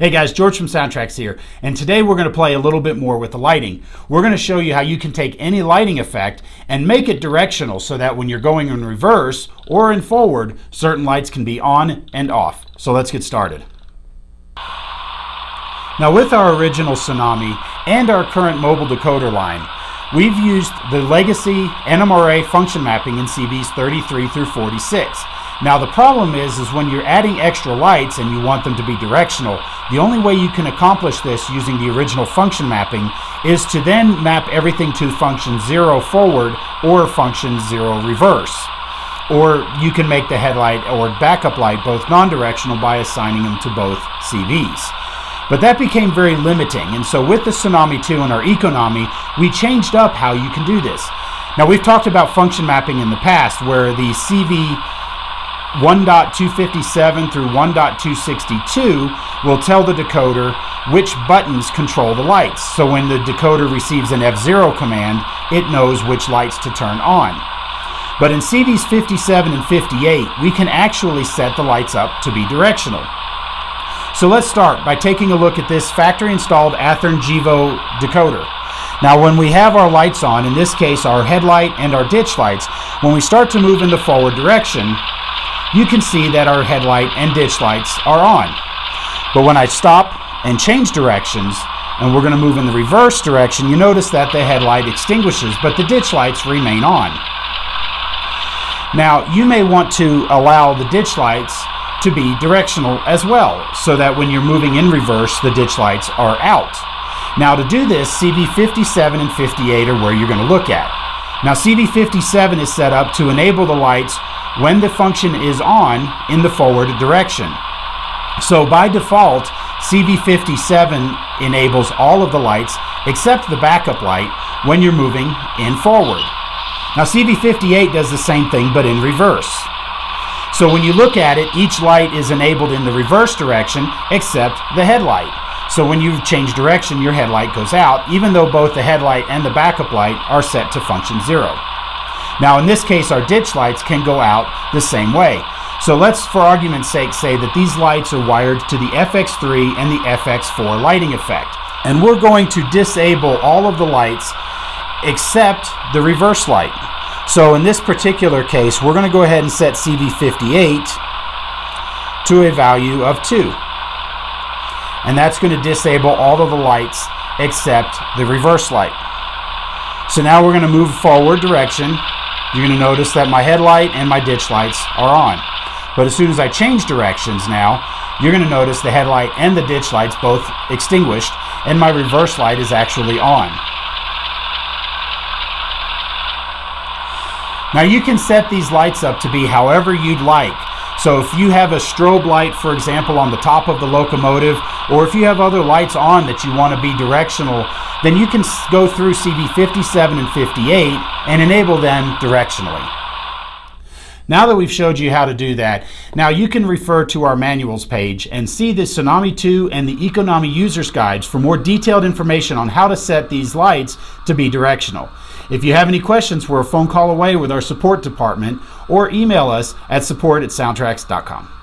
Hey guys, George from Soundtraxx here, and today we're going to play a little bit more with the lighting. We're going to show you how you can take any lighting effect and make it directional so that when you're going in reverse or in forward, certain lights can be on and off. So let's get started. Now with our original Tsunami and our current mobile decoder line, we've used the legacy NMRA function mapping in CVs 33 through 46. Now the problem is, is when you're adding extra lights and you want them to be directional, the only way you can accomplish this using the original function mapping is to then map everything to function 0 forward or function 0 reverse. Or you can make the headlight or backup light both non-directional by assigning them to both CVs. But that became very limiting, and so with the Tsunami 2 and our Econami, we changed up how you can do this. Now we've talked about function mapping in the past where the CV 1.257 through 1.262 will tell the decoder which buttons control the lights. So when the decoder receives an F0 command, it knows which lights to turn on. But in CVs 57 and 58, we can actually set the lights up to be directional. So let's start by taking a look at this factory installed Athearn GEVO decoder. Now when we have our lights on, in this case our headlight and our ditch lights, when we start to move in the forward direction, you can see that our headlight and ditch lights are on. But when I stop and change directions, and we're going to move in the reverse direction, you notice that the headlight extinguishes, but the ditch lights remain on. Now, you may want to allow the ditch lights to be directional as well, so that when you're moving in reverse, the ditch lights are out. Now, to do this, CV57 and 58 are where you're going to look at. Now, CV57 is set up to enable the lights when the function is on in the forward direction. So by default, CV57 enables all of the lights except the backup light when you're moving in forward. Now CV58 does the same thing but in reverse. So when you look at it, each light is enabled in the reverse direction except the headlight. So when you change direction, your headlight goes out, even though both the headlight and the backup light are set to function zero. Now in this case, our ditch lights can go out the same way. So let's, for argument's sake, say that these lights are wired to the FX3 and the FX4 lighting effect. And we're going to disable all of the lights except the reverse light. So in this particular case, we're going to go ahead and set CV58 to a value of 2. And that's going to disable all of the lights except the reverse light. So now we're going to move forward direction you're going to notice that my headlight and my ditch lights are on. But as soon as I change directions now, you're going to notice the headlight and the ditch lights both extinguished and my reverse light is actually on. Now you can set these lights up to be however you'd like. So if you have a strobe light, for example, on the top of the locomotive, or if you have other lights on that you want to be directional, then you can go through CV 57 and 58 and enable them directionally. Now that we've showed you how to do that, now you can refer to our manuals page and see the Tsunami 2 and the Econami User's Guides for more detailed information on how to set these lights to be directional. If you have any questions, we're a phone call away with our support department or email us at support at soundtraxx.com.